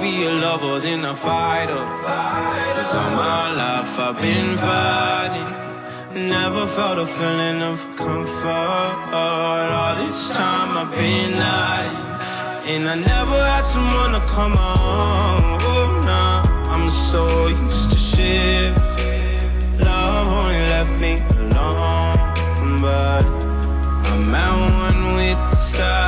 be a lover than a fighter. Cause all my life I've been fighting. Never felt a feeling of comfort. All this time I've been hiding. And I never had someone to come on. Oh, nah, I'm so used to shit. Love only left me alone. But I'm at one with the silence.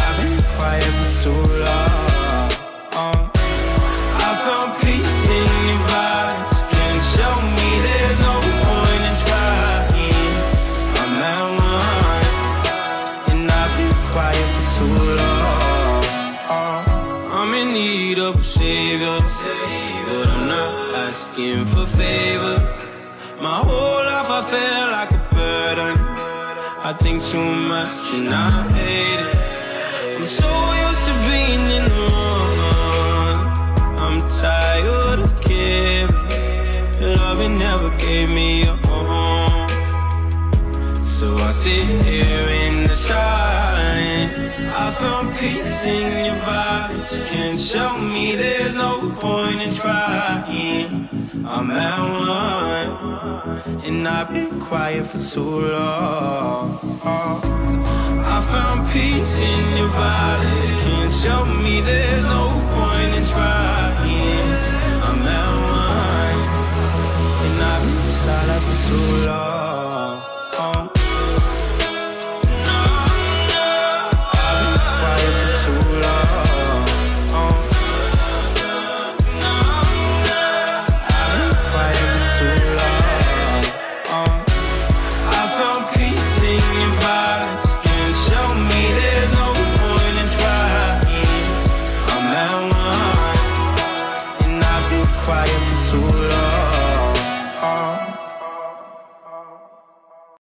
I've been quiet for too long. I found peace in your vibes. Can't show me there's no point in trying. I'm one, and I've been quiet for too long. I'm in need of a savior, but I'm not asking for favors. My whole I think too much and I hate it. I'm so used to being in the wrong. I'm tired of caring. Loving never gave me a home. So I sit here in the silence. I found peace in your vibes. Can't show me there's no point in trying. I'm at one, and I've been quiet for too long. Peace in your vibes. Can't show me there's no point in trying. I'm at one, and I've been silent for too long.